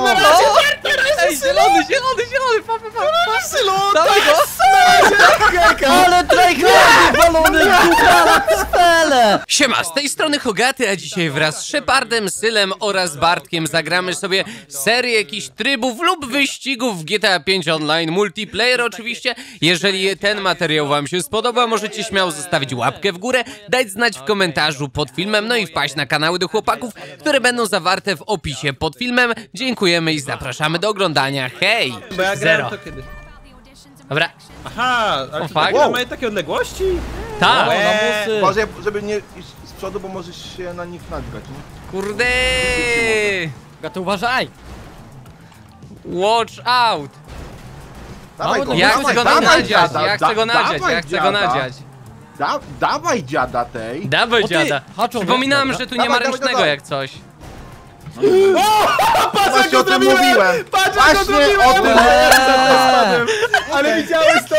No na razie Ej, zielony, zielony, zielony, pa, pa, pa, Ale tryhardy balony dupala spele! Siema, z tej strony Hogaty, a dzisiaj wraz z Shepardem, Sylem oraz Bartkiem zagramy sobie serię jakichś trybów lub wyścigów w GTA 5 Online, multiplayer oczywiście. Jeżeli ten materiał wam się spodoba, możecie śmiało zostawić łapkę w górę, dać znać w komentarzu pod filmem, no i wpaść na kanały do chłopaków, które będą zawarte w opisie pod filmem. Dziękujemy i zapraszamy do oglądania. Hej! Zero. Dobra, Aha, ale to fuck. wow. mają takie odległości? tak. Lamusy. Uważaj, żeby nie iść z przodu, bo możesz się na nich nagrać, nie? kurde! Gato, uważaj! Watch out! Dawaj go, Ja chcę go nadziać, ja chcę go nadziać, dawaj, ja chcę go dziada. nadziać. Da, dawaj dziada tej. Dawaj dziada. Przypominam, że tu nie ma Dawaj, dawaj, ręcznego dawaj. jak. Właśnie o tym mówiłem. Patrz jak Właśnie zrobiłem! o tym Eee. Ale widziałeś to,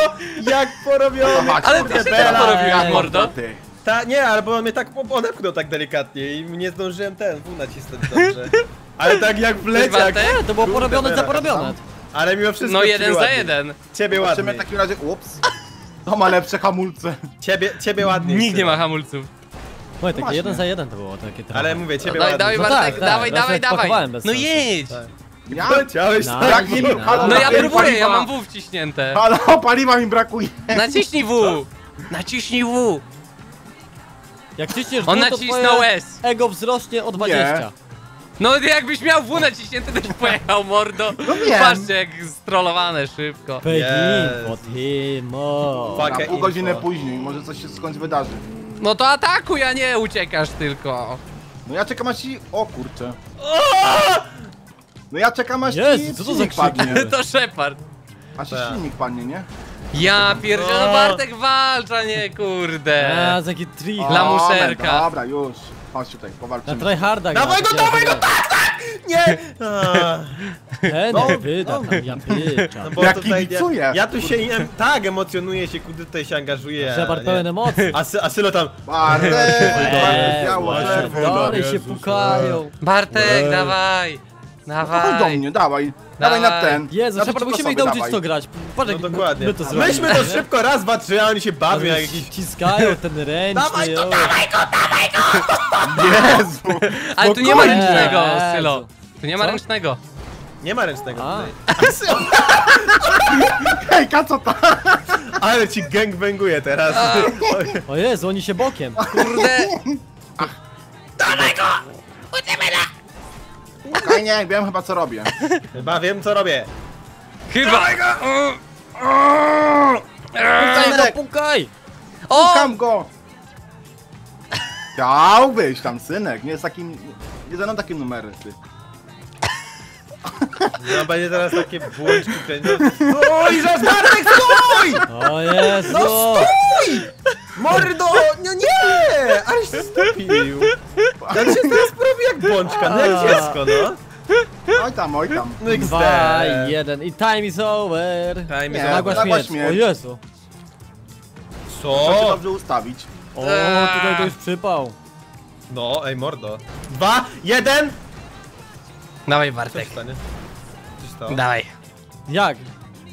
jak porobione? Aha, Ale ty się to porobiłeś, Bela, mordo. ty. Ta, nie, albo on mnie tak po- odepchnął tak delikatnie i nie zdążyłem ten W nacisnąć dobrze. Ale tak jak w leciach. To było porobione za porobione. Ale mimo wszystko No ciebie jeden za ładniej. jeden. Ciebie Zobaczymy w takim razie, ups. To ma lepsze hamulce. Ciebie, ciebie ładniej. Nikt nie ma hamulców. Oj, takie Właśnie. jeden za jeden to było takie trochę. Ale mówię, ciebie Dawaj, ładniej. dawaj No Bartek, tak, tak, dawaj, ja dawaj, dawaj. No jedź. Ja? Leciałeś No. tak. Nim, No. No ja próbuję, ja mam W wciśnięte. Halo, paliwa mi brakuje. Naciśnij W. Naciśnij W. Jak ciśniesz On W, to nacisnął S. ego wzrośnie o 20. No jakbyś miał W naciśnięte, to byś pojechał, mordo. No wiem. Patrzcie, jak strollowane szybko. Yes. pod himo. Fuck. Na Info. pół godziny później, może coś się skądś wydarzy. No to atakuj, a nie uciekasz tylko. No ja czekam aż ci... O kurczę. No ja czekam aż Jezu, ci co to za silnik padnie. To Shepard. Aż ci Tak. silnik padnie, nie? Ja pierdzielę, no. Bartek walcz, a nie kurde. A, taki tri. O, Lamuserka. Dobra, już. Chodź tutaj, Na powalczymy. tryhardach. Dawaj gra, go, dawaj go, jak Nie! A, Ten No, jak wyda tam, ja pyczam. no bo Ja tutaj kibicuję. ja, ja tu się em, tak emocjonuję się, kudy tutaj się angażuję. Nie? pełen emocji. A, Sy, a Sylo tam. Bartek, Eee, biało. Dalej się pukają. Bartek, dawaj. Chodź do Dawaj. mnie, dawaj. Dawaj na ten. Jezu, Na przeciwko musimy ich nauczyć dawaj. to grać. Patrz No jak dokładnie. my to zrobimy. Myśmy to szybko, raz, dwa, trzy, a oni się bawią jak jakiś... Wciskają ten ręczny. Dawaj to, o. Jezu. Ale tu nie ma ręcznego. Sylo. Tu nie ma Co? ręcznego. Nie ma ręcznego A. tutaj. Hejka, co to? Ale ci gangbanguje teraz. O Jezu, oni się bokiem. Kurde. Spokojnie, wiem chyba co robię. Chyba wiem co robię. Chyba. Pukaj, no pukaj! Pukam go. Chciałbyś tam, synek. Nie jest takim... Nie ze mną takie numery, ty. No będzie teraz takie błączki kręcą. Stój, że Bartek, stój! O Jezu! No Mordo! No nie! Ale się stopił. Jak się teraz robi jak błączka, no jak dziecko, no. Oj tam, oj tam. No. Dwa, jeden i time is over. Time is Nagła over. nagła śmierć. śmierć. O Jezu. Trzeba się Co? dobrze ustawić. O, tutaj to już przypał. No, ej mordo. Dwa, jeden! Dawaj Co Bartek. się stanie? Coś stało? Dawaj. Jak?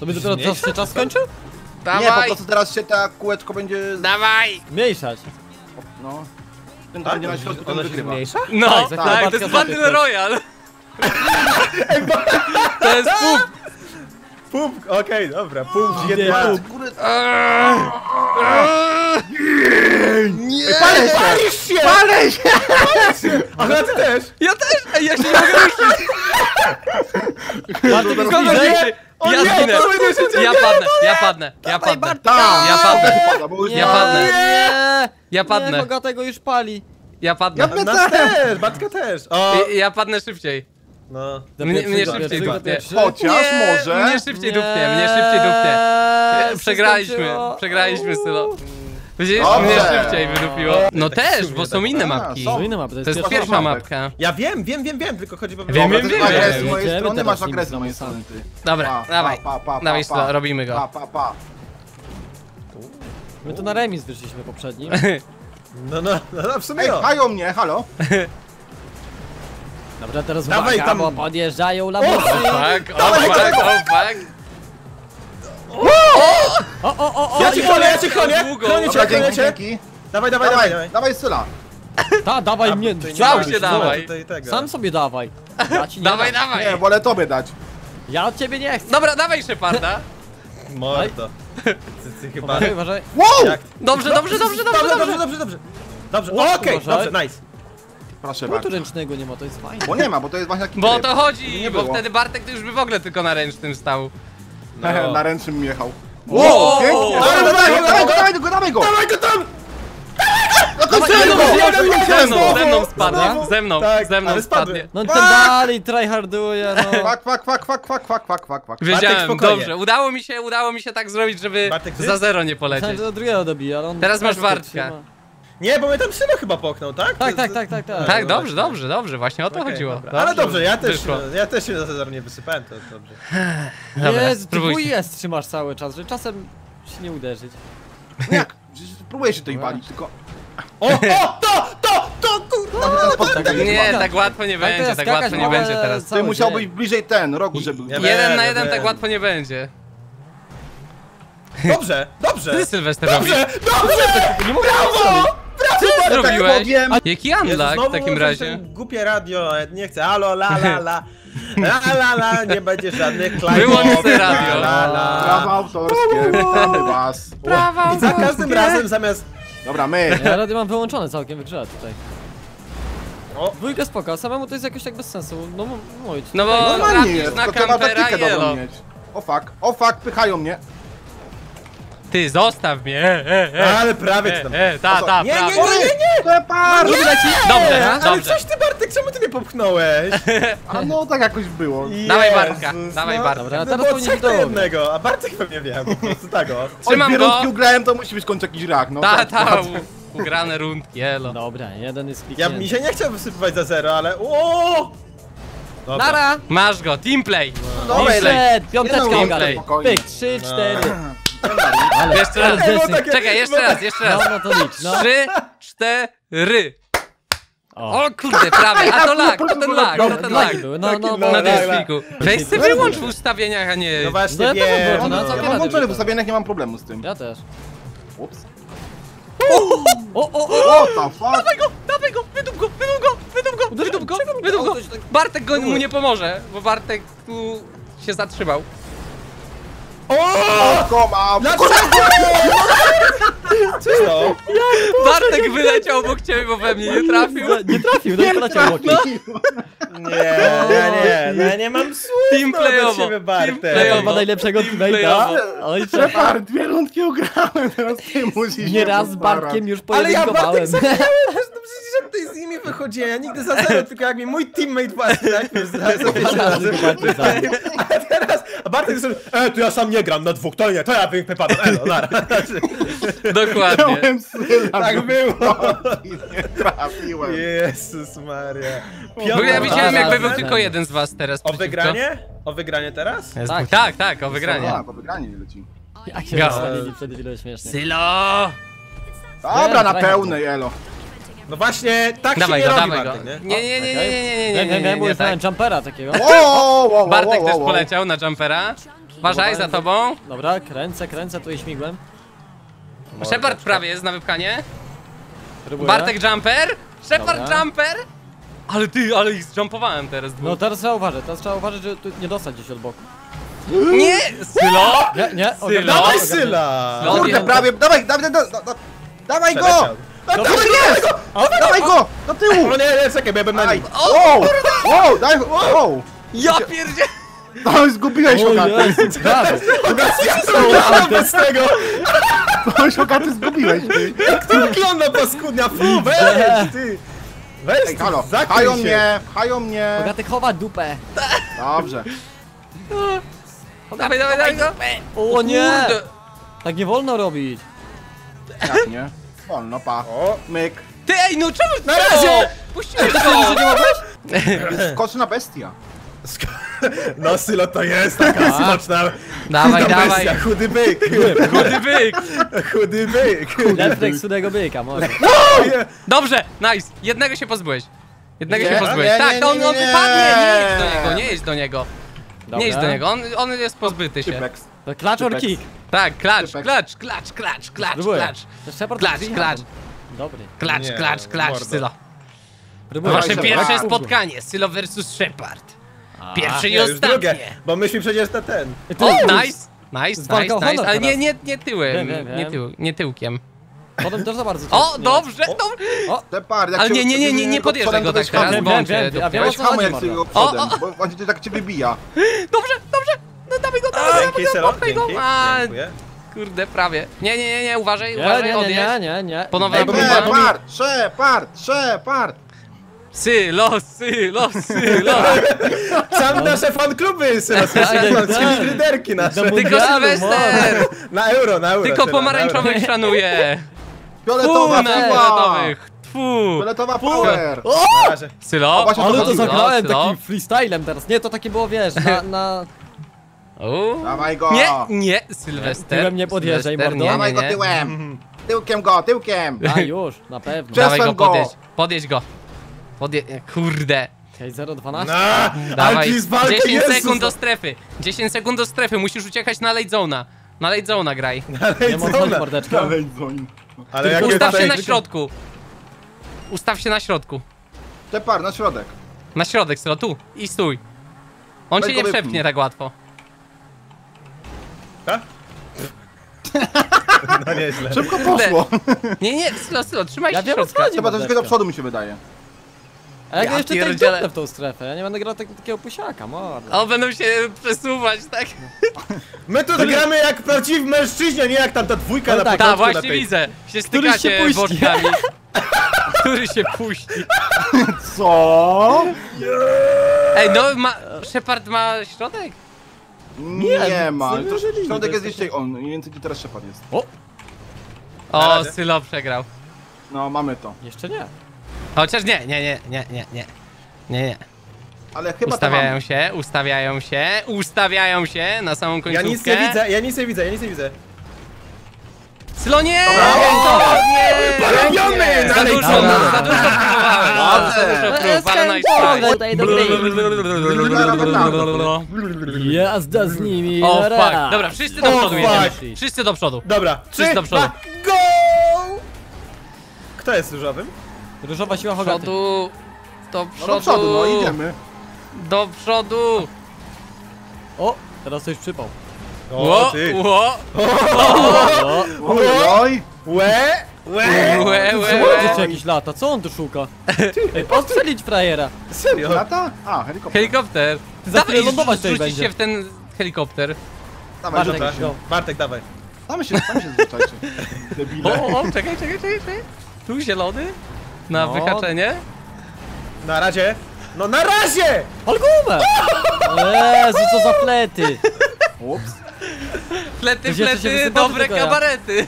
To by dopiero czas się czas skończył? Nie, po Dawaj. prostu teraz się ta kółeczko będzie... Dawaj. Mniejszać. No. Ten, kto Tak? będzie na środku, ten wygrywa. zmniejsza? No, Tak, tak, za to jest Battle Royale. To jest pup. Punkt, okej, dobra, punkt Idzie jedna. Nie, palę się! palisz się! palę się! Aha, ty też! Ja też, ej, ja się nie mogę ruszyć. Bartek O Ja nie, zginę. Ja padnę, ja padnę, ja padnę. Ja padnę. Ja padnę. Nie! Ja padnę. Nie, Bogatego już pali. Ja padnę. Ja Nas też, Batka też. O, Ja padnę szybciej. no. Mnie, mnie szybciej dupnie. Chociaż Nie, może... Mnie szybciej dupnie, mnie szybciej dupnie. Przegraliśmy, przegraliśmy Sylo. Widzisz? Dobrze. Mnie szybciej wydupiło. No Tak też, bo sumie są tak. inne mapki. są. To inna mapa, to jest, To jest pierwsza pierwsza mapek. mapka. Ja wiem, wiem, wiem, wiem, tylko chodzi po Wiem, Dobra, wiem, to jest wiem. agresja z mojej strony, teraz masz nimi agresję z mojej strony, ty. Dobra, dawaj. Dawaj pa. Sylo, robimy Pa, go. pa, pa. My tu na remis wyszliśmy poprzedni. No, no, no, no w sumie Ej, no. hają mnie, halo? Dobra, teraz Dawaj uwaga, tam. bo podjeżdżają lamusy. Tak, o fuck, o fuck. O, o, o, o, Ja ci i- chronię, ja ci chronię! Chronię cię, chronię cię! Dawaj, dawaj, dawaj, dawaj. dawaj Syla. Ta, dawaj mnie. Sam się dawaj. Sam sobie dawaj. Dawaj, dam. dawaj. Nie, wolę tobie dać. Ja od ciebie nie chcę. Dobra, dawaj Szeparda. Mordo. Ty, chyba... Uważaj, uważaj. Wow! Jak? Dobrze, dobrze, dobrze, dobrze, Dobrze, dobrze. dobrze, dobrze. Okej, dobrze, nice. Proszę bardzo. ręcznego nie ma, to jest fajne. Bo nie ma, bo to jest właśnie taki Bo o tryb. to chodzi, bo wtedy Bartek to już by w ogóle tylko na ręcznym stał. No. Na ręcznym jechał. Wow! Pięknie. Dawaj, Dawaj, dawaj, dawaj go, dawaj go, dawaj go! Dawaj go tam! Dawaj, ze mną, ze mną, spadnie, ze mną, Tak, ze mną spadnie. No ten dalej tryharduje, no. Kwak, kwak, kwak, kwak, kwak, kwak, kwak, kwak, kwak. Wiedziałem, dobrze, udało mi się, udało mi się tak zrobić, żeby za zero nie polecieć. do drugiego dobije, ale on... Teraz masz trzyma. Nie, bo mnie tam Sylo chyba poknął, tak? Tak, To- tak, to- tak, tak, tak. Tak, no dobrze, dobrze, dobrze, właśnie o to Okej, chodziło. dobra. Ale dobrze, ja też, Wyszło. ja też się na Cezar nie wysypałem, to dobrze. Dobra, Jest, spróbujcie. dwój jest trzymasz cały czas, że czasem się nie uderzyć. Jak? Przecież Próbuję się tutaj palić, tylko... O, o, to, to, to, kurwa! Tak, Nie, tak łatwo nie Tak, to będzie, tak łatwo nie będzie teraz. Ty musiał dzień. być bliżej ten, rogu, żeby... Ja Jeden wiem, na jeden tak łatwo nie będzie. Dobrze, dobrze! Ty Sylwester robisz. Dobrze, dobrze! Nie mogę Brawo! Co tak zrobiłeś? powiem. Jaki unlock w takim razie? Głupie radio, nie chcę, alo, la, la, la. La, la, la, nie będzie żadnych klejmów. Radio. La, la, Prawa autorskie, witamy was. Prawa I za każdym razem zamiast... Dobra, my. Ja radio mam wyłączone całkiem w grze tutaj. O. Dwójkę spoko, samemu to jest jakoś tak bez sensu. No m- mój. No bo Normalnie trafisz jest, na to trzeba taktykę dobrą mieć. O fuck, o fuck, pychają mnie. Ty, zostaw mnie, e, e, e. Ale prawie ci tam... E, e, ta, ta, Nie, nie, nie, nie, nie! Szepard! Dobrze, Ale dobrze. coś ty Bartek, czemu ty mnie popchnąłeś? A no tak jakoś było. Dawaj Jezus, Bartka, dawaj no. Bartka. Dobra, No teraz było powinien trzech być do dobry. jednego, a Bartek pewnie wiem, po prostu tak o. Oj, Trzymam go. rundki ugrałem, to musi być końcu jakiś rak, no. Ta, tak, ta, tak. u- ugrane rundki, elo. Dobra, jeden jest Ja kliknięty. mi się nie chciał wysypywać za zero, ale... O! Dobra. Nara! Masz go, teamplay. Dobra, Teamplay. Piąteczka Nie no, spokojnie. Pyk, trzy, No. Cztery. Jeszcze raz. Zdecydowanie. takie- Czekaj, jeszcze raz, jeszcze No, raz. no to licz, no. Trzy, cztery. O. O kurde, prawie, a to lag, to ten lag, to ten lag. Lagi były, no, no, bo... Na lag, displiku. Weź sobie wyłącz w ustawieniach, a nie... No właśnie, No ja też mam wiem. włączone, no. co Ja mam włączone w ustawieniach, nie mam problemu z tym. Ja też. Ups. O, o, o! What the fuck? Dawaj go, dawaj go, wydup go, wydup go, wydup go, wydup go, wydup go. Bartek go mu nie pomoże, bo Bartek tu się zatrzymał. O! Dlaczego? Cóż to? Bartek wyleciał obok ciebie, bo we mnie nie trafił. Nie trafił, no i poleciał bokiem. Nie, ja nie, no ja nie mam słów Team do playowo, ciebie, Bartek. team playowo. Ma najlepszego teammate'a. Oj, Shepard. Dwie rundki ugrałem, teraz ty musisz Nie raz z. Bartkiem już Ale ja pojedynkowałem. Bartek zagrałem, no przecież jak tutaj z nimi wychodziłem, ja nigdy za zero, tylko jak mi mój teammate właśnie najpierw za za pierwszy raz. Tylko Bartek zabił. A teraz, a Bartek sobie, e, to ja sam nie gram na dwóch, to nie, to ja bym wypadł, e, no, nara. Dokładnie. Syla, Tak było. i nie trafiłem. Jezus Maria. Ogóle ja widziałem był tak. tylko jeden z was teraz O przeciwko. wygranie? O wygranie teraz? Tak. Tak, tak, o wygranie. A, po wygranie leci. Jak się przed chwilą śmiesznie. Sylo! Dobra, na pełnej, elo. No właśnie, tak Dawaj się go, nie robi, dawaj go. Bartek, nie? Nie, nie, nie, nie, nie, nie, nie, nie, nie, nie, już miałem tak. jumpera takiego. Bartek też poleciał na jumpera. Uważaj za tobą. Dobra, kręcę, kręcę tu i śmigłem. Shepard prawie jest na wypchanie. Próbuję. Bartek jumper. Shepard Dobra. jumper. Ale ty, ale ich zjumpowałem teraz No dwóch. teraz trzeba uważać, teraz trzeba uważać, żeby tu nie dostać gdzieś od boku. Nie! Sylo! Nie, nie, Sylo? Dawaj. Syla! No. Kurde, prawie, dawaj, dawaj, dawaj, dawaj, dawaj go! Dawaj, jest! Dawaj go! Do tyłu! O nie, nie, czekaj, bo ja bym na Daj! nim. Wow! Wow, daj, wow! Ja pierdzie... No, zgubiłeś prawie. Ja bez tego! Coś ogatę zgubiłeś. Jak to wygląda paskudnia? Fu, weź ty! Weź Ej, ty, halo, się. mnie, pchają mnie. Bogaty chowa dupę. Dobrze. Dawaj, dawaj, dawaj go! O nie! Tak nie wolno robić. Jak nie? Wolno, pa. O, Myk. Ty, ej, no czemu... Na razie! Puściłeś Ty go! że nie mogłeś? Skoczna bestia. No Sylo to jest taka smaczna Dawaj, chuda dawaj. bestia, chudy byk, Chudy byk! chudy byk. Netflix sudego byka, może. O, je- Dobrze, nice. Jednego się pozbyłeś. Jednego Nie, się pozbyłeś. nie, tak, nie, to on, nie, on nie. wypadnie, nie jedź do niego, nie jedź do niego. Dobra. Nie jedź do niego, on, on jest pozbyty się. Typeks. To klacz or Typek. kick. Tak, klacz, Typek. klacz, klacz, klacz, klacz, Próbuję. klacz. To Shepard Klacz, jest klacz. Dobry. Klacz, Nie, klacz, klacz, mordo. Sylo. Próbuję. Wasze Dawaj, pierwsze spotkanie, Sylo versus Shepard. Pierwsze i Nie, już drugie, ostatnie. bo myśmy przecież na ten. Ty, O, nice, nice, walka nice, o nice, honor ale nie, teraz. nie, nie tyłem, Wiem, wiem, nie, wiem. tył, nie tyłkiem. Potem też za bardzo. O, dobrze, dobrze. Shepard, jak Ale nie, nie, nie, nie, jak nie podjeżdżaj go tak teraz, bo on wiem, cię wiem, a wiem, o co chodzi, mordo. jego O, przodem, o, bo on cię tak cię wybija. Dobrze, dobrze. No dawaj go, dawaj, go, dawaj go. kurde, prawie. Nie, nie, nie, nie, uważaj, Nie, uważaj, nie, nie, odjedź. nie, nie, nie. Ponowna próba. bo mi- Shepard, Shepard, Shepard. Sylo, sylo, sylo. Sam nasze fankluby, Sylo, tak, tak. liderki nasze. Tylko Sylwester. Na euro, na euro. Tylko pomarańczowych szanuję. Fioletowa na piła. fioletowych. Tfu. Fioletowa power. euro. Na razie. Sylo. Właśnie Ale to Sylo, zagrałem Sylo. takim freestylem teraz. Nie, to takie było, wiesz, na... na... Dawaj go. Nie, nie, Sylwester. Tyłem nie podjeżdżaj, Sylwester, mordo. Dawaj go tyłem. Tyłkiem go, tyłkiem. A, już, na pewno. Dawaj go, Przesłem go. podjedź. Podjedź go. Podje... Kurde. Okej, 0,12. Na, ale Dawaj. to jest walka, 10 Jezus, sekund do no. strefy. 10 sekund do strefy. Musisz uciekać na late zone'a. Na late zone'a graj. Nie chodzi, ona? mordeczko. Dalej dzwoń. Ale jak Ustaw się na środku. Ustaw się na środku. Shepard, na środek. Na środek, Sylo, tu. I stój. On cię nie wypnij. przepchnie tak łatwo. A? No nieźle. Szybko poszło. Nie, nie, Sylo, Sylo, trzymaj Ja się środka. Chyba troszeczkę do przodu mi się wydaje. A jak Ja jeszcze tak dziupnę w tą strefę? Ja nie będę grał tak, takiego pusiaka, mordo. O, będą się przesuwać, tak? My tu gramy jak prawdziwi mężczyźni, nie jak tam ta dwójka Ale na tak, początku Tak, właśnie tej... widzę. Się Któryś się workami. Który się puści. Co? Ej, no, ma... Shepard ma środek? Nie ma. nie To wierzyli, Środek jest jeszcze on. Mniej więcej teraz Shepard jest. O, O. Sylo przegrał. No, mamy to. jeszcze nie. Chociaż nie, nie, nie, nie, nie, nie. Nie, nie. Ale chyba to Ustawiają się, ustawiają się, ustawiają się na samą Ja końcówkę. nic nie widzę, ja nic nie widzę, ja nic nie widzę. Sylo, nie! Dobra. nie! Porobiony! Za dużo, za dużo próbowałem. Za dużo prób, ale Jazda z nimi. O, nara. fuck. Dobra, wszyscy do przodu jedziemy. Wszyscy do przodu. Dobra, Wszyscy do przodu. go! Kto jest różowym? Różowa siła Do Hogaty. przodu. Do No do przodu, no przodu. idziemy. Do przodu. O, teraz coś przypał. Ło, ty. ło, O, Oj, oj. Łe! Łe! łe, łe, łe. jakiś lata, co on tu szuka? Ej, postrzelić frajera. Serio? Lata? A, helikopter. Helikopter. Ty za chwilę Dawaj, lądować tutaj rzucić będzie. się w ten helikopter. Dawaj, Bartek, rzucaj Dobra, się. go. Bartek, dawaj. Tam się, tam się zwyczajcie. O, Debile. o, o, czekaj, czekaj, czekaj, czekaj. Tu zielony. Na No. wyhaczenie. Na razie. No na razie! Algumę! Jezu, co za plety. Ups. Flety, flety, dobre tylko ja? kabarety.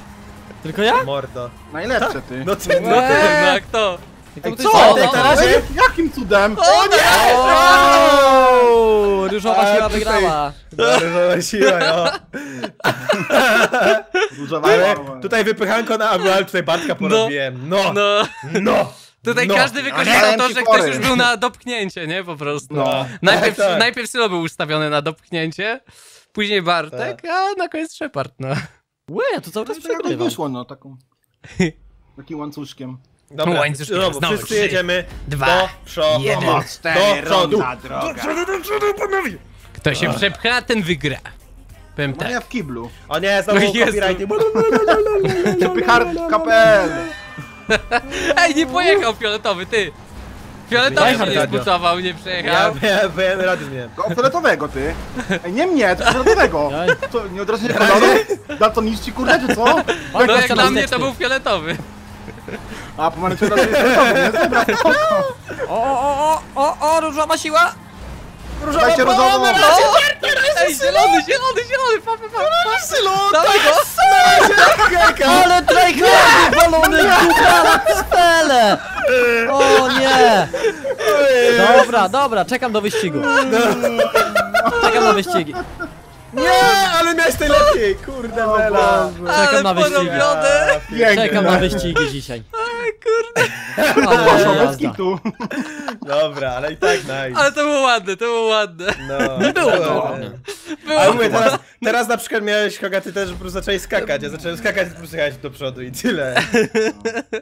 Tylko ja? Mordo. Najlepsze ty. No ty, no No, Eee. no kto? Ej, Co? Bartek, na razie? Ej, Jakim cudem? O nie! O, Różowa A, siła tutaj- wygrała. Bardzo siła, no. Ale tutaj wypychanko na Agu, ale tutaj Bartka porobiłem. No, no, No. Tutaj no. każdy wykorzystał to, że ktoś już był na dopchnięcie, nie? Po prostu. No. Najpierw, Tak, tak. najpierw Sylo był ustawiony na dopchnięcie, później Bartek, a na koniec Shepard, no. Łe, tu cały czas To jakoś przegrywam. wyszło, no, taką. Takim łańcuszkiem. Dobra, Łańcuszkiem znowu, znowu. wszyscy Trzy, jedziemy dwa, do przodu. jeden. Do przodu. droga. Do przodu, do przodu, panowie. Kto się przepcha, ten wygra. Powiem tak. Maria w kiblu. O nie, znowu No copyrighty. Pychar KPL. Ej, nie pojechał fioletowy, ty! Fioletowy się nie zbucował, nie Ja, przejechał. ja, ja, ja rady zmieniłem. Go fioletowego, ty. Ej, nie mnie, to fioletowego. Co, nie odrażasz koloru? Daltoniści, kurde, czy co? No jak dla mnie to był fioletowy. A, pomarańczowy to jest nie? Dobra. O, o, o, o, o, różowa siła! Dajcie różową. Ej, zielony, zielony, zielony, pa, pa, pa, pa. Dawaj go! Ale tryhardy balony na spele! O nie! Dobra, dobra, czekam do wyścigu. Czekam na wyścigi. Nie, ale miałeś najlepiej, kurde Bela. Boże. Czekam na wyścigi. porobione! Czekam na wyścigi dzisiaj. Kurde. Jazda. kitu. Dobra, ale i tak nice. Ale to było ładne, to było ładne. No, nie było to ładne. Ale mówię, teraz, teraz na przykład miałeś Hogaty też, że po prostu zaczęli skakać. Ja zacząłem skakać i po prostu jechać do przodu i tyle.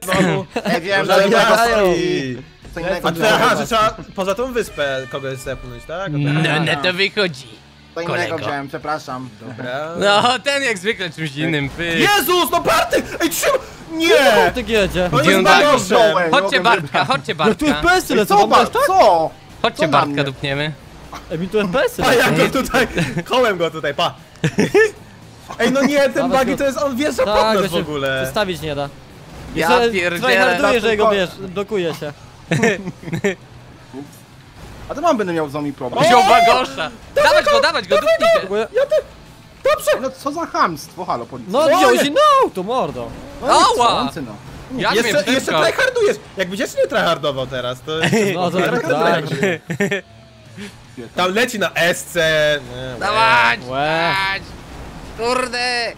Znowu. Ja wiem, Może że i... co innego A ty, wziąłem. aha, że trzeba poza tą wyspę kogoś zepchnąć, tak? No, no to wychodzi. Co innego kolego. wziąłem, przepraszam. Dobra. No, ten jak zwykle czymś innym, pyk. Jezus, no Bartek! Ej, trzym! Nie! Ty jedzie. On Gdzie jest on tak? Chodźcie Bartka, chodźcie Jak tu Bartka. FPS-y lecą, Co, wam ba- też tak? co? Chodźcie Co na Bartka mnie? dupniemy. Ej, mi tu FPS-y A ja lecą. go tutaj, kołem go tutaj, pa! Ej, no nie, ten Dawaj buggy go. to jest, on wjeżdża pod Tak, nas go w się ogóle. przestawić nie da. Ja pierdzielę. tryharduję, że go wiesz, blokuje się. A to mam będę miał z nami problem. Wziął bagosza. Dawać go, dawać go, dupnij się. Ja- Ja ty... Dobrze! No co za chamstwo, halo policja. No O, wziąłeś nie. i no auto, mordo. No, Ała! no. Mnie Jeszcze, jeszcze tryhardujesz! Jak będziesz nie tryhardował teraz, to... No to tak, tak. Tam leci na SC... Dawać, dawać. Kurde.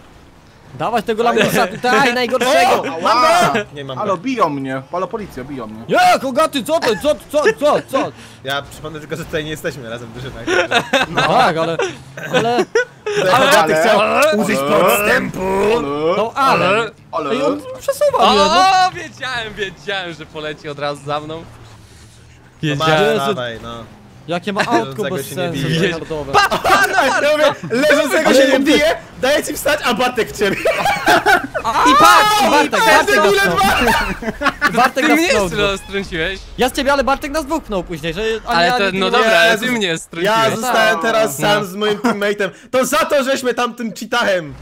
Dawać tego lamusa tutaj, najgorszego. Ała! Nie mam Halo, go. biją mnie. Halo, policja, biją mnie. Nie, kogaty, co to, co, co, co, co? Ja przypomnę tylko, że tutaj nie jesteśmy razem w drużynach. No tak, ale, ale, Ale ty chciał Ale- użyć Ale- podstępu! Ale, no ale. ale... On przesuwa mnie, no. O, wiedziałem, wiedziałem, że poleci od razu za mną. No Wiedziałem. Jezu. dawaj, no. Jakie ma autko bez się nie sensu, bije. tryhardowe. Ja mówię, leżącego się nie bije, daję ci wstać, a Bartek w ciebie. I patrz, i Bartek, Bartek nas. Bartek nas mnie strąciłeś. Ja z ciebie, ale Bartek nas dwóch później, że... Ale to, no dobra, ale ty mnie strąciłeś. Ja zostałem tak. teraz No. sam z moim teammate'em. To za to, żeśmy tam tym cheatachem.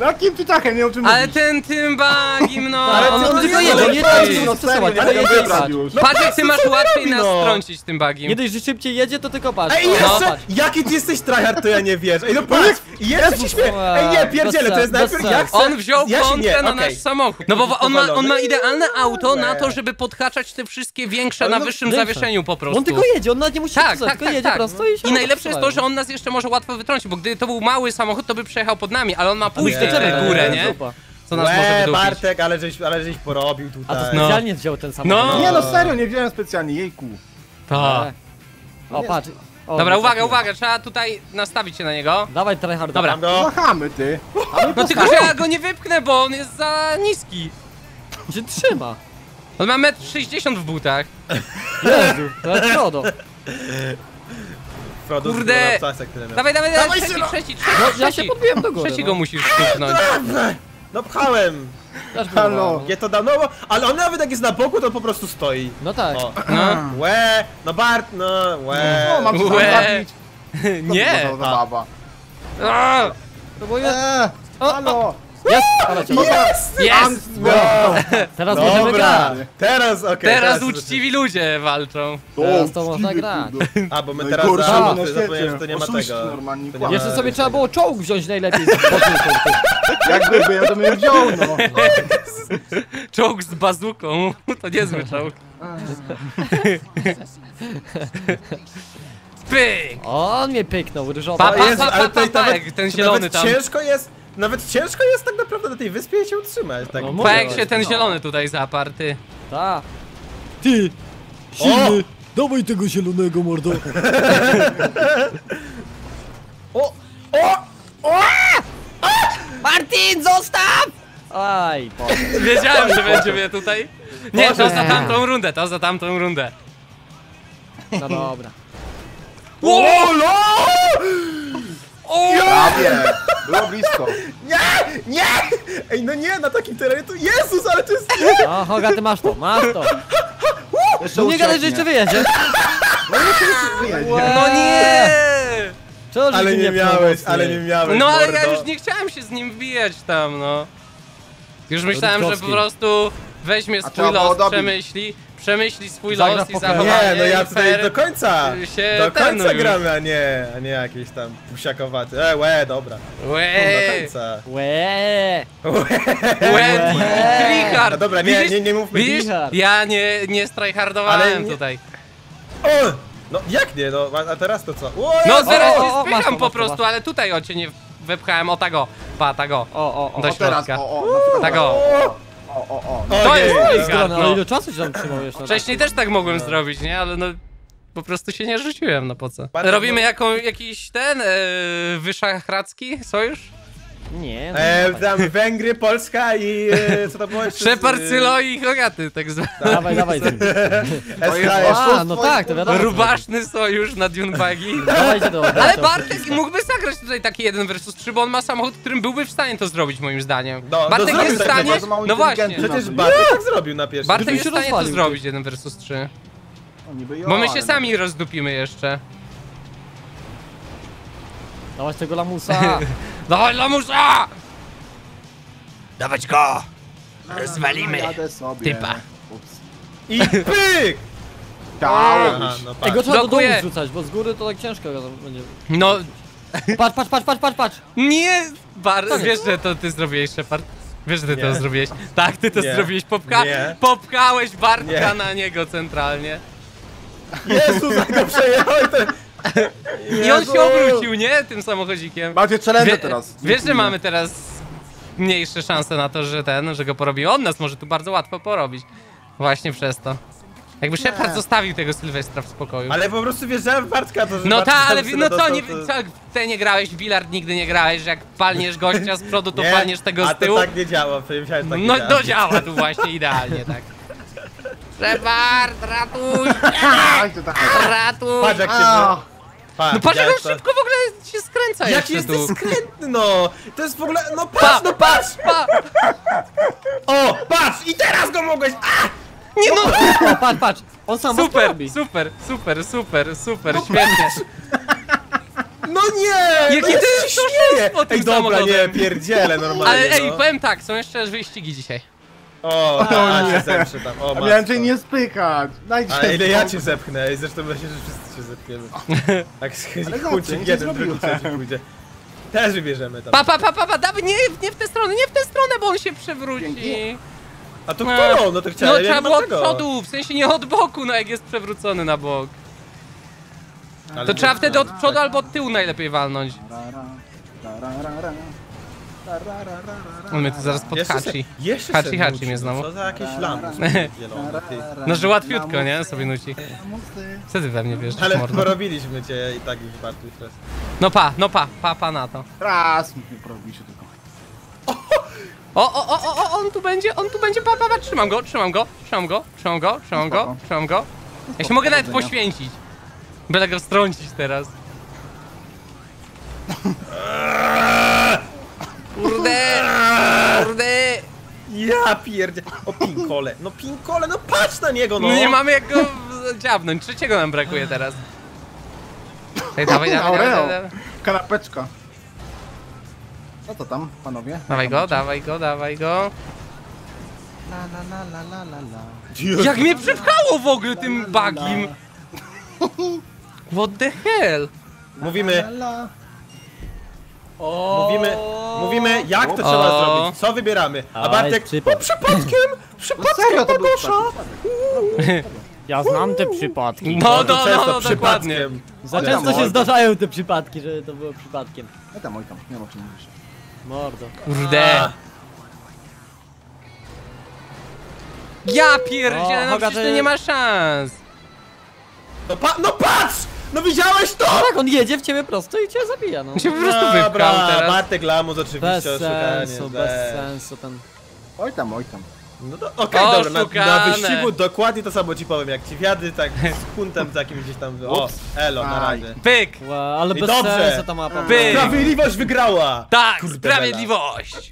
No jakim ty tachem, nie o czym Ale mówisz? ten tym bagim, no. Ale on, on no tylko nie, jedzie, ale nie patrz, da się no stosować, serio, tylko nie jedzie i wybrać patrz. No Patrz, ty masz co łatwiej robi, nas no? strącić tym bagiem. Nie dość, że szybciej jedzie, to tylko patrz. Ej, O, jeszcze, patrz. jaki ty jesteś tryhard, to ja nie wierzę. Ej, no patrz, jeszcze śmieję. Ej, nie, pierdzielę, to jest Bez najpierw sensu. jak chcę- On wziął ja się- kontrę nie, na okej. nasz samochód. No bo on ma, on ma idealne auto na to, żeby podhaczać te wszystkie większe Ale na no, wyższym większe. zawieszeniu po prostu. On tylko jedzie, on nawet nie musi Tak, stosować, tak, tylko tak, jedzie tak. prosto i się I najlepsze jest to, że on nas jeszcze może łatwo wytrącić, bo gdy to był mały samochód, to by przejechał pod nami, ale on ma pójść Nie. tę górę, nie? Co nas może Łe, wydupić. Bartek, ale żeś, ale żeś porobił A to tutaj. No. specjalnie wziął ten samochód. No. Nie no, serio, nie wziąłem specjalnie, jejku. Tak. O, patrz. O, Dobra, uwaga, uwaga, trzeba tutaj nastawić się na niego. Dawaj tryhard. Dobra. Go. za chamy, ty. No tylko, że ja go nie wypchnę, bo on jest za niski. Się trzyma. On ma 1,60 m w butach. Jezu, to jest Frodo. Kurde. zbudował ptasek, tyle miał. Dawaj, dawaj, Dawaj, trzeci, Sylo. trzeci, No, trzeci, ja się trzeci. podbiłem do góry. Trzeciego no. musisz stuknąć. No pchałem. Też Halo. Nie to dam, no bo, ale on nawet jak jest na boku, to po prostu stoi. No tak. O. No. Łe, no Bart, no łe. O, mam tam Łe. zabić. Co Nie! to za zabawa? A, Próbuję. Eee, halo. Jest! Ale cię Jest! Jest! No. Teraz możemy Dobra, grać. teraz okej. Teraz uczciwi ludzie walczą. Teraz to można uczciwy, grać. kurde. A, bo my teraz Najgorszy za- na zapomniałem, świecie. że to nie ma Oszuści tego. normalnie, To nie kłamie. Jeszcze sobie trzeba było czołg wziąć najlepiej z boku. Jakby był, to bym wziął, no. Czołg z bazuką. To niezły czołg. Pyk! On mnie pyknął, ryżowy. Pa, pa, Jezu, pa, ale pa, tutaj pa, nawet- jak ten to zielony nawet tam. ciężko jest, nawet ciężko jest tak naprawdę na tej wyspie się utrzymać. Tak. No, mówię, jak się ten no. zielony tutaj zaparty. Ta. Ty! Silny, Dawaj tego zielonego mordo. O! O! Martin, zostaw! Aj, po. Wiedziałem, że będzie mnie tutaj. Nie, to Boże. za tamtą rundę, to za tamtą rundę. No dobra. O! No! Prawie. Było blisko. Nie! Nie! Ej, no nie, na takim terenie to Jezus, ale to jest... No, Hoga, ty masz to, masz to. Jeszcze No nie gadaj, że jeszcze wyjedzie. Wyjedzie. Łe. No nie! Czego, że Ale ty nie miałeś, ale nie miałeś, No ale ja mordo. już nie chciałem się z nim wbijać tam, no. Już myślałem, że po Rutkowski. prostu weźmie A swój trzeba było los, dobić. przemyśli, przemyśli swój Zagra los i zachowanie Nie, no ja tutaj do końca, się do no końca już. gramy, a nie, a nie jakieś tam pusiakowaty. E, łe, dobra, do Łe, końca. Łe. łe, A Richard! dobra, nie, nie, nie mówmy. Widzisz, ja nie, nie strajhardowałem nie- tutaj. O! No jak nie, no, a- teraz to co? O, No zaraz o, o, masz spycham po prostu, masz. ale tutaj o cię nie wepchałem, o tago, pa, tago. O, o, o. Do O teraz, środka. o, o. Tak teraz. o. O, o, o. O, To jest No, no. ale ile czasu ci tam trzymał jeszcze? Wcześniej też tak mogłem zrobić, nie? Ale no... Po prostu się nie rzuciłem, no po co? Robimy jaką, jakiś ten, e, wyszachradzki sojusz? Nie, no, E, dawaj. tam Węgry, Polska i e, co to było? Szepard, E, i Hogaty, tak zwany. Dawaj, dawaj. SKS. A, no tak, to wiadomo. Rubaszny sojusz na do Ale Bartek mógłby zagrać tutaj taki jeden versus 3, bo on ma samochód, którym byłby w stanie to zrobić moim zdaniem. No, no Bartek zrobił jest w tak, stanie... No właśnie. inteligentny. Przecież Bartek tak zrobił na pierwszym. Bartek jest w stanie to zrobić jeden versus 3. No, niby jo, Bo my się sami rozdupimy jeszcze. Dawać tego lamusa. Dawaj lamusa! Dawać go! no, Rozwalimy jadę sobie. typa. Ups. I pyk! Aha, no patrz. go trzeba do Blokuję. domu rzucać, bo z góry to tak ciężko będzie. No, Patrz, patrz, patrz, patrz, patrz, patrz. nie! Bar, wiesz, że to ty zrobiłeś, Shepard? Wiesz, że ty to Nie. zrobiłeś? Tak, ty to Nie. zrobiłeś. Popka Nie. popchałeś Bartka Nie. na niego centralnie. Jezus, jak go przejechał i ten... I on Jezu! się obrócił, nie? Tym samochodzikiem. Macie challenge Wie, teraz. wiesz, że mamy teraz mniejsze szanse na to, że ten, że go porobi. On nas może tu bardzo łatwo porobić. Właśnie przez to. Jakby Shepard zostawił tego Sylwestra w spokoju. Ale po prostu wjeżdżałem w Bartka, to że No Bartek ta, tam ale no co, dostał, nie, to- co, ty nie grałeś w bilard, nigdy nie grałeś, że jak palniesz gościa z przodu, to Nie, palniesz tego a z tyłu. to tak nie działa, myślałem, tak nie no działa. to działa tu właśnie idealnie, tak. Shepard, ratuj, Aj, to tak. ratuj. Patrz jak się... A, Patrz, No patrz jak to? szybko w ogóle się skręca jeszcze jesteś skrętny, no! To jest w ogóle... No Pa, patrz, no patrz! Pa! O, patrz! I teraz go mogłeś... A! Nie no! O, patrz, patrz. On sam Super, super, super, super, super, świetnie. No nie! Jaki no ty się tym Ej, dobra, nie, samochodem. pierdzielę normalnie, Ale ej, no. powiem tak, są jeszcze wyścigi dzisiaj. O, a się zemszy tam, o a miałem cię nie spychać. Dajcie A ile ja cię zepchnę? I zresztą myślę, że wszyscy cię zepniemy. Tak Ale Nic jeden, nie drugi, trzeci pójdzie. Też wybierzemy tam. Pa, pa, pa, pa, pa, dawaj, nie, nie w tę stronę, nie w tę stronę, bo on się przewróci. Dzięki. A to No. którą? No to No chciałem, ja trzeba nie było od przodu, w sensie nie od boku, no jak jest przewrócony na bok. Ale To nie- trzeba wtedy od przodu albo od tyłu najlepiej walnąć. Ra, ra, ra, ra, ra, On mnie tu zaraz podhaczy. Hachi nuci, mnie no znowu. Co za jakieś ty. No, że łatwiutko, nie? Sobie nuci. Lamusy. Wtedy we mnie wiesz, Ale mordo. porobiliśmy cię i tak już bardziej teraz. No pa, no pa, pa, pa na to. Raz mi porobicie tylko. O, o, o, o, o, on tu będzie, on tu będzie, pa, pa, pa, trzymam go, trzymam go, trzymam go, trzymam go, trzymam go, trzymam go. Ja się mogę nawet poświęcić. Byle go strącić teraz. Kurde, kurde. Ja pierdzie... O, pinkole, no pinkole, no patrz na niego, no! No nie mamy jak go dziabnąć, trzeciego nam brakuje teraz. Ej, dawaj, dawaj, dawaj, dawaj. Kanapeczka. Co to tam, panowie? Dawaj go, dawaj go, dawaj go. La la la la la la la. Jak mnie przepchało w ogóle tym bagim. What the hell? Mówimy, Mówimy, mówimy jak to O. trzeba zrobić, co wybieramy. A Aj, Bartek, przypał. o przypadkiem, No przypadkiem serio to był Barbosza! przypadek. Ja znam te przypadki. No, to no, często no, no, dokładnie. przypadkiem. Za Ale często się mordo. zdarzają te przypadki, że to było przypadkiem. No tam, oj tam, nie wiem o czym mówisz. Mordo. Kurde. Ja pierdzielę, O, no Hoga, przecież ty- to nie ma szans. No, pa no patrz! No widziałeś to? Tak, on jedzie w ciebie prosto i cię zabija, no. Się po prostu Dobra, wypchał teraz. Bartek Lamus oczywiście Bez oszukanie. sensu, bez sensu ten... Oj tam, oj tam. No to okej, dobra, na, na wyścigu dokładnie to samo ci powiem, jak ci wjady tak z kuntem takim gdzieś tam, o, Ups. elo, na Aj. razie. Pyk. Ła, ale I bez dobrze. sensu ta mapa. Pyk. Sprawiedliwość wygrała! Tak, Kurde, bela. sprawiedliwość.